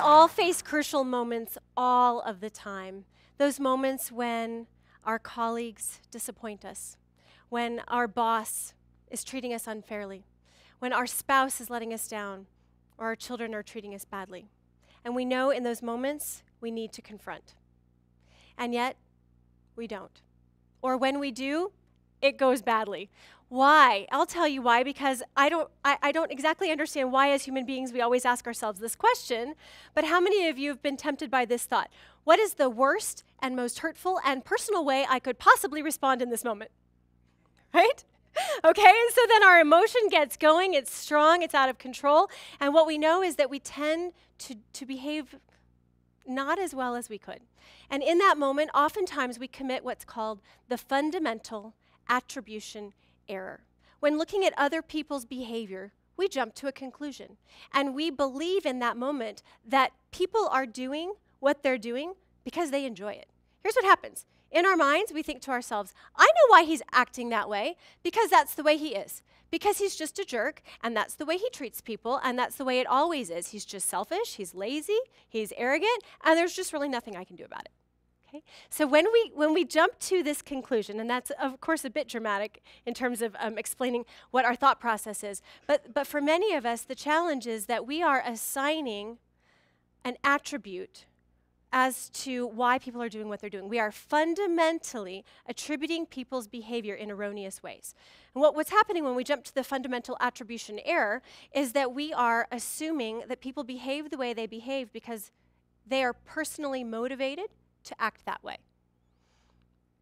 all face crucial moments all of the time. Those moments when our colleagues disappoint us, when our boss is treating us unfairly, when our spouse is letting us down, or our children are treating us badly. And we know in those moments we need to confront. And yet, we don't. Or when we do, it goes badly. Why? I'll tell you why, because I don't, I, I, don't exactly understand why, as human beings, we always ask ourselves this question. But how many of you have been tempted by this thought? What is the worst and most hurtful and personal way I could possibly respond in this moment? Right? okay, and so then our emotion gets going, it's strong, it's out of control. And what we know is that we tend to, to behave not as well as we could. And in that moment, oftentimes we commit what's called the fundamental attribution error. When looking at other people's behavior, we jump to a conclusion. And we believe in that moment that people are doing what they're doing because they enjoy it. Here's what happens in our minds, we think to ourselves, I know why he's acting that way, because that's the way he is. Because he's just a jerk, and that's the way he treats people, and that's the way it always is. He's just selfish, he's lazy, he's arrogant, and there's just really nothing I can do about it. Okay? So when we when we jump to this conclusion, and that's of course a bit dramatic in terms of um, explaining what our thought process is, but but for many of us, the challenge is that we are assigning an attribute as to why people are doing what they're doing. We are fundamentally attributing people's behavior in erroneous ways. And what, what's happening when we jump to the fundamental attribution error is that we are assuming that people behave the way they behave because they are personally motivated to act that way.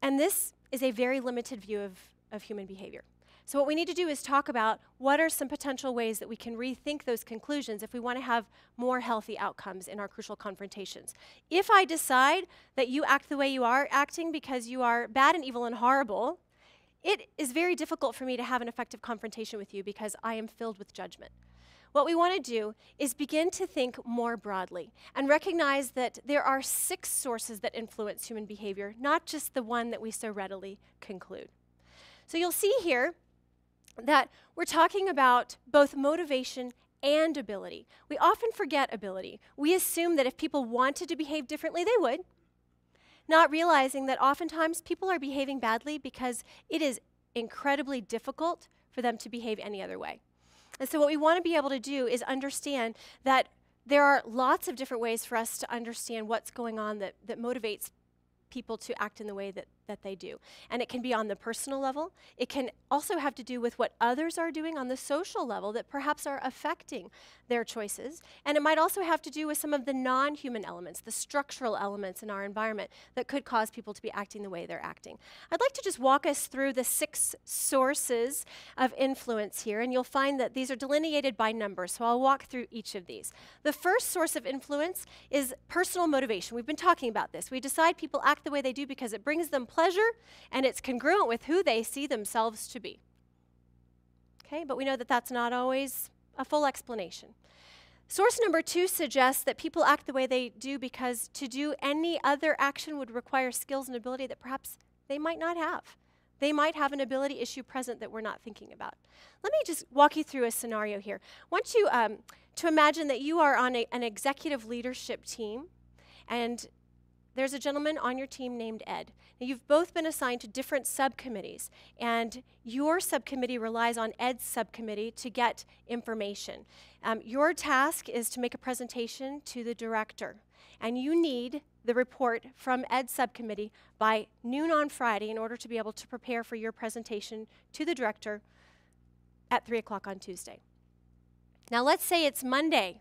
And this is a very limited view of, of human behavior. So, what we need to do is talk about what are some potential ways that we can rethink those conclusions if we want to have more healthy outcomes in our crucial confrontations. If I decide that you act the way you are acting because you are bad and evil and horrible, it is very difficult for me to have an effective confrontation with you because I am filled with judgment. What we want to do is begin to think more broadly and recognize that there are six sources that influence human behavior, not just the one that we so readily conclude. So you'll see here that we're talking about both motivation and ability. We often forget ability. We assume that if people wanted to behave differently, they would, not realizing that oftentimes people are behaving badly because it is incredibly difficult for them to behave any other way. And so, what we want to be able to do is understand that there are lots of different ways for us to understand what's going on that, that motivates people to act in the way that, that they do. And it can be on the personal level. It can also have to do with what others are doing on the social level that perhaps are affecting their choices. And it might also have to do with some of the non human elements, the structural elements in our environment that could cause people to be acting the way they're acting. I'd like to just walk us through the six sources of influence here, and you'll find that these are delineated by numbers. So I'll walk through each of these. The first source of influence is personal motivation. We've been talking about this. We decide people act the way they do because it brings them pleasure and it's congruent with who they see themselves to be. Okay, but we know that that's not always a full explanation. Source number two suggests that people act the way they do because to do any other action would require skills and ability that perhaps they might not have. They might have an ability issue present that we're not thinking about. Let me just walk you through a scenario here. I want you um, to imagine that you are on a, an executive leadership team, and there's a gentleman on your team named Ed. Now, you've both been assigned to different subcommittees, and your subcommittee relies on Ed's subcommittee to get information. Um, your task is to make a presentation to the director, and you need the report from Ed's subcommittee by noon on Friday in order to be able to prepare for your presentation to the director at 3 o'clock on Tuesday. Now, let's say it's Monday,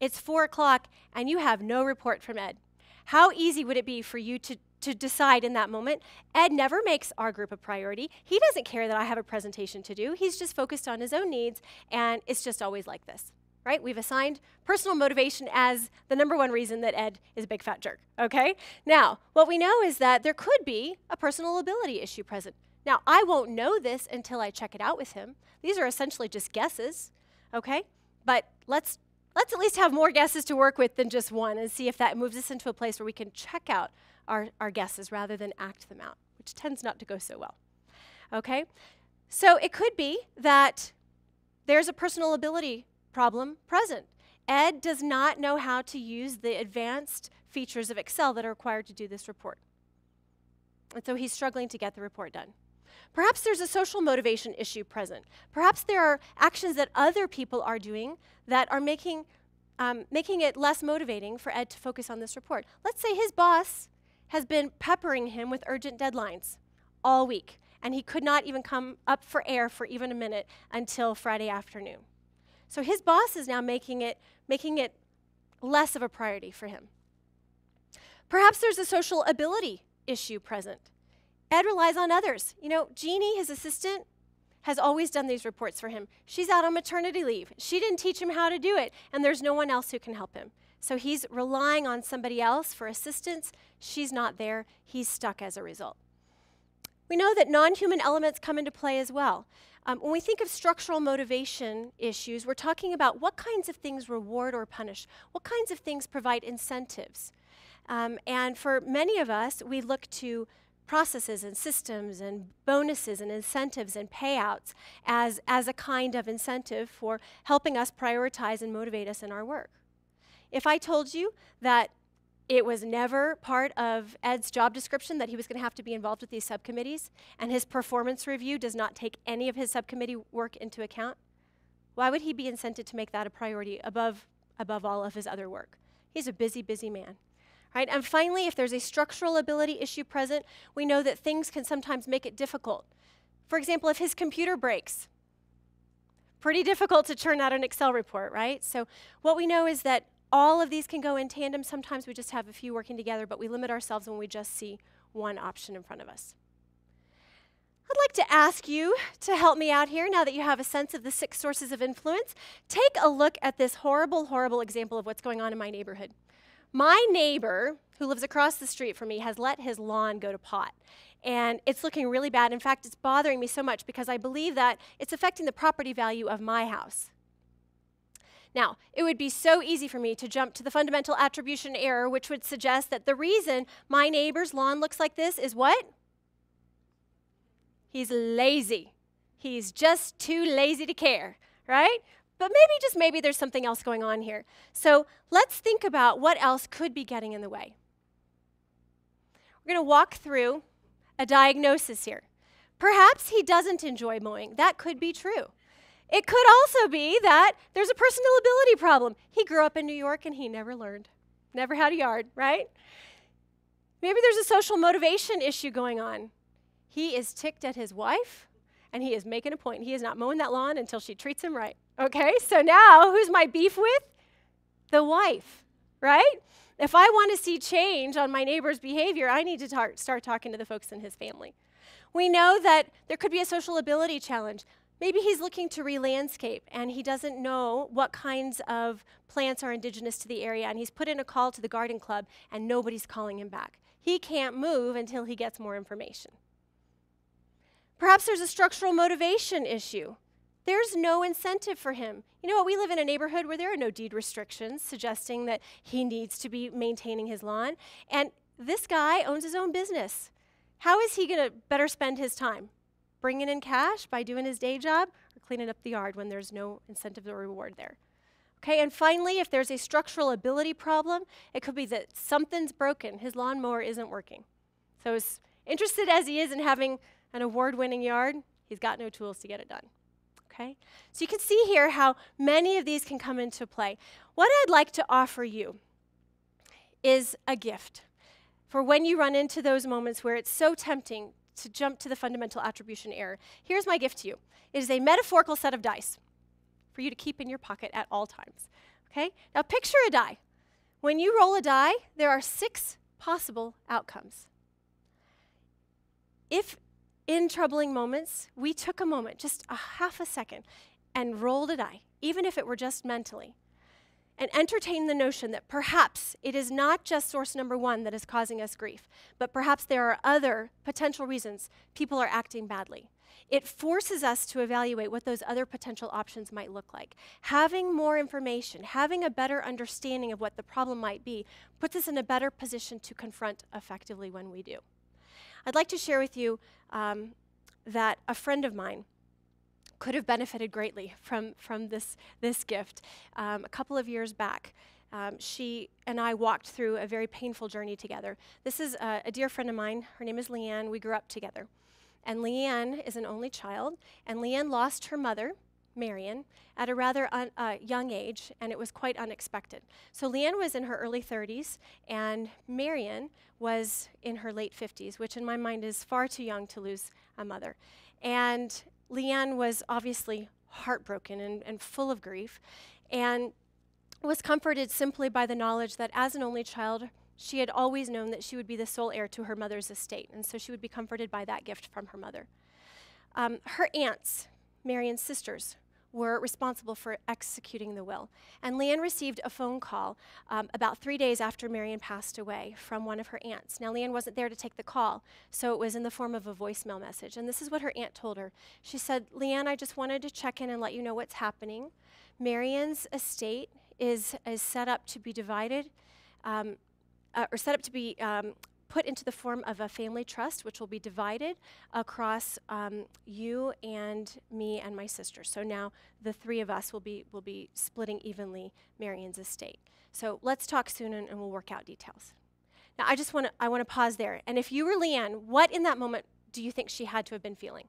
it's 4 o'clock, and you have no report from Ed. How easy would it be for you to, to decide in that moment? Ed never makes our group a priority. He doesn't care that I have a presentation to do. He's just focused on his own needs, and it's just always like this. Right? We've assigned personal motivation as the number one reason that Ed is a big fat jerk. Okay? Now, what we know is that there could be a personal ability issue present. Now, I won't know this until I check it out with him. These are essentially just guesses. Okay? But let's let's at least have more guesses to work with than just one and see if that moves us into a place where we can check out our, our guesses rather than act them out, which tends not to go so well. Okay? So it could be that there's a personal ability problem present. Ed does not know how to use the advanced features of Excel that are required to do this report. And so he's struggling to get the report done. Perhaps there's a social motivation issue present. Perhaps there are actions that other people are doing that are making, um, making it less motivating for Ed to focus on this report. Let's say his boss has been peppering him with urgent deadlines all week, and he could not even come up for air for even a minute until Friday afternoon. So his boss is now making it, making it less of a priority for him. Perhaps there's a social ability issue present. Ed relies on others. You know, Jeannie, his assistant, has always done these reports for him. She's out on maternity leave. She didn't teach him how to do it, and there's no one else who can help him. So he's relying on somebody else for assistance. She's not there. He's stuck as a result. We know that non human elements come into play as well. Um, when we think of structural motivation issues, we're talking about what kinds of things reward or punish, what kinds of things provide incentives. Um, and for many of us, we look to processes and systems and bonuses and incentives and payouts as, as a kind of incentive for helping us prioritize and motivate us in our work. If I told you that it was never part of Ed's job description that he was going to have to be involved with these subcommittees, and his performance review does not take any of his subcommittee work into account. Why would he be incented to make that a priority above, above all of his other work? He's a busy, busy man. Right? And finally, if there's a structural ability issue present, we know that things can sometimes make it difficult. For example, if his computer breaks, pretty difficult to churn out an Excel report, right? So what we know is that all of these can go in tandem. Sometimes we just have a few working together, but we limit ourselves when we just see one option in front of us. I'd like to ask you to help me out here now that you have a sense of the six sources of influence. Take a look at this horrible, horrible example of what's going on in my neighborhood. My neighbor, who lives across the street from me, has let his lawn go to pot. And it's looking really bad. In fact, it's bothering me so much because I believe that it's affecting the property value of my house. Now, it would be so easy for me to jump to the fundamental attribution error, which would suggest that the reason my neighbor's lawn looks like this is what? He's lazy. He's just too lazy to care, right? But maybe, just maybe, there's something else going on here. So let's think about what else could be getting in the way. We're going to walk through a diagnosis here. Perhaps he doesn't enjoy mowing. That could be true. It could also be that there's a personal ability problem. He grew up in New York and he never learned, never had a yard, right? Maybe there's a social motivation issue going on. He is ticked at his wife and he is making a point. He is not mowing that lawn until she treats him right. Okay, so now who's my beef with? The wife, right? If I want to see change on my neighbor's behavior, I need to tar- start talking to the folks in his family. We know that there could be a social ability challenge. Maybe he's looking to re-landscape and he doesn't know what kinds of plants are indigenous to the area and he's put in a call to the garden club and nobody's calling him back. He can't move until he gets more information. Perhaps there's a structural motivation issue. There's no incentive for him. You know what? We live in a neighborhood where there are no deed restrictions suggesting that he needs to be maintaining his lawn. And this guy owns his own business. How is he going to better spend his time? bringing in cash by doing his day job or cleaning up the yard when there's no incentive or reward there. Okay, and finally, if there's a structural ability problem, it could be that something's broken. His lawnmower isn't working. So, as interested as he is in having an award winning yard, he's got no tools to get it done. Okay? So, you can see here how many of these can come into play. What I'd like to offer you is a gift for when you run into those moments where it's so tempting to jump to the fundamental attribution error, here's my gift to you. It is a metaphorical set of dice for you to keep in your pocket at all times. Okay? Now picture a die. When you roll a die, there are six possible outcomes. If in troubling moments, we took a moment, just a half a second, and rolled a die, even if it were just mentally, and entertain the notion that perhaps it is not just source number one that is causing us grief, but perhaps there are other potential reasons people are acting badly. It forces us to evaluate what those other potential options might look like. Having more information, having a better understanding of what the problem might be, puts us in a better position to confront effectively when we do. I'd like to share with you um, that a friend of mine could have benefited greatly from, from this, this gift. Um, a couple of years back, um, she and I walked through a very painful journey together. This is a, a dear friend of mine. Her name is Leanne. We grew up together. And Leanne is an only child, and Leanne lost her mother, Marion, at a rather un, uh, young age, and it was quite unexpected. So Leanne was in her early 30s, and Marion was in her late 50s, which in my mind is far too young to lose a mother. And Leanne was obviously heartbroken and, and full of grief, and was comforted simply by the knowledge that as an only child, she had always known that she would be the sole heir to her mother's estate, and so she would be comforted by that gift from her mother. Um, her aunts, Marion's sisters, were responsible for executing the will. And Leanne received a phone call um, about three days after Marion passed away from one of her aunts. Now, Leanne wasn't there to take the call, so it was in the form of a voicemail message. And this is what her aunt told her. She said, Leanne, I just wanted to check in and let you know what's happening. Marion's estate is, is set up to be divided, um, uh, or set up to be um, put into the form of a family trust, which will be divided across um, you and me and my sister. So now the three of us will be, will be splitting evenly Marion's estate. So let's talk soon and, and we'll work out details. Now I just want to I want to pause there. And if you were Leanne, what in that moment do you think she had to have been feeling?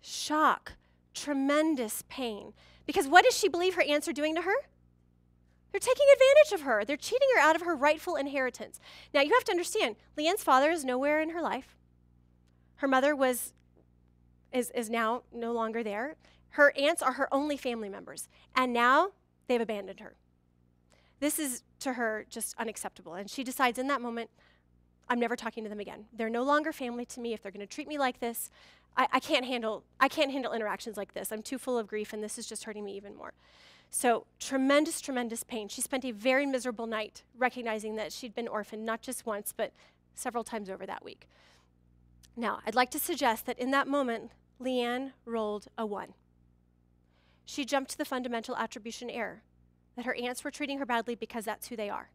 Shock, tremendous pain. Because what does she believe her aunts are doing to her? They're taking advantage of her. They're cheating her out of her rightful inheritance. Now, you have to understand, Leanne's father is nowhere in her life. Her mother was is, is now no longer there. Her aunts are her only family members. And now they've abandoned her. This is to her just unacceptable. And she decides in that moment, I'm never talking to them again. They're no longer family to me. If they're going to treat me like this, I, I, can't handle I can't handle interactions like this. I'm too full of grief, and this is just hurting me even more. So, tremendous, tremendous pain. She spent a very miserable night recognizing that she'd been orphaned not just once, but several times over that week. Now, I'd like to suggest that in that moment, Leanne rolled a one. She jumped to the fundamental attribution error that her aunts were treating her badly because that's who they are.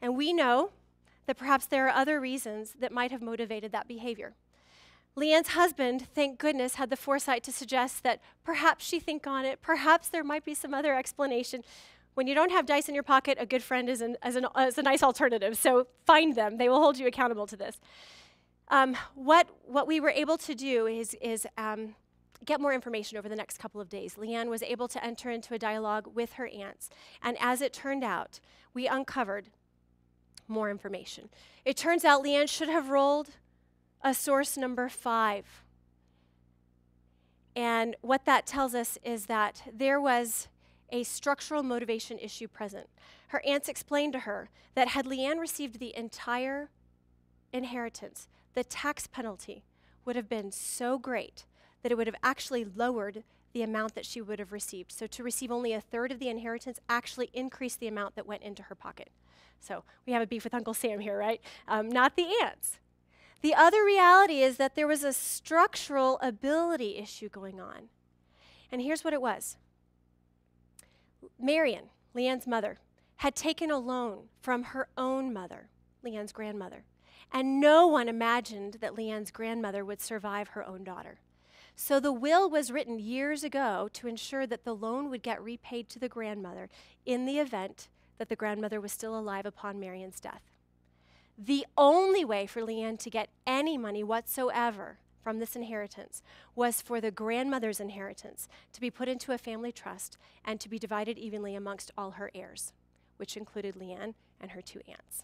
And we know that perhaps there are other reasons that might have motivated that behavior. Leanne's husband, thank goodness, had the foresight to suggest that perhaps she think on it, perhaps there might be some other explanation. When you don't have dice in your pocket, a good friend is, an, is, an, is a nice alternative. So find them, they will hold you accountable to this. Um, what, what we were able to do is, is um, get more information over the next couple of days. Leanne was able to enter into a dialogue with her aunts. And as it turned out, we uncovered more information. It turns out Leanne should have rolled a source number five. And what that tells us is that there was a structural motivation issue present. Her aunts explained to her that had Leanne received the entire inheritance, the tax penalty would have been so great that it would have actually lowered the amount that she would have received. So to receive only a third of the inheritance actually increased the amount that went into her pocket. So we have a beef with Uncle Sam here, right? Um, not the aunts. The other reality is that there was a structural ability issue going on. And here's what it was Marion, Leanne's mother, had taken a loan from her own mother, Leanne's grandmother. And no one imagined that Leanne's grandmother would survive her own daughter. So the will was written years ago to ensure that the loan would get repaid to the grandmother in the event that the grandmother was still alive upon Marion's death. The only way for Leanne to get any money whatsoever from this inheritance was for the grandmother's inheritance to be put into a family trust and to be divided evenly amongst all her heirs, which included Leanne and her two aunts.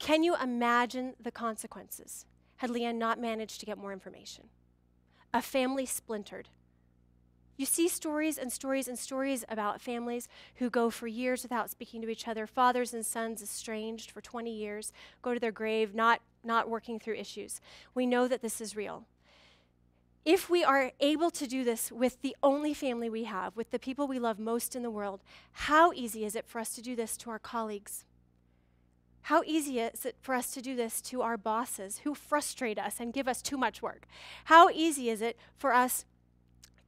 Can you imagine the consequences had Leanne not managed to get more information? A family splintered, you see stories and stories and stories about families who go for years without speaking to each other, fathers and sons estranged for 20 years, go to their grave not, not working through issues. We know that this is real. If we are able to do this with the only family we have, with the people we love most in the world, how easy is it for us to do this to our colleagues? How easy is it for us to do this to our bosses who frustrate us and give us too much work? How easy is it for us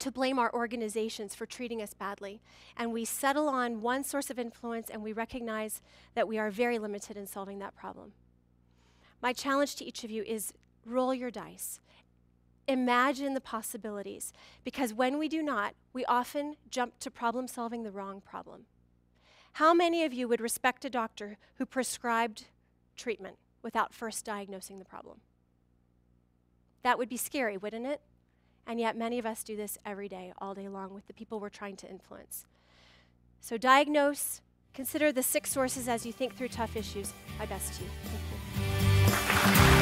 to blame our organizations for treating us badly. And we settle on one source of influence and we recognize that we are very limited in solving that problem. My challenge to each of you is roll your dice. imagine the possibilities because when we do not, we often jump to problem solving the wrong problem. How many of you would respect a doctor who prescribed treatment without first diagnosing the problem? That would be scary, wouldn't it? And yet, many of us do this every day, all day long, with the people we're trying to influence. So, diagnose, consider the six sources as you think through tough issues. My best to you. Thank you.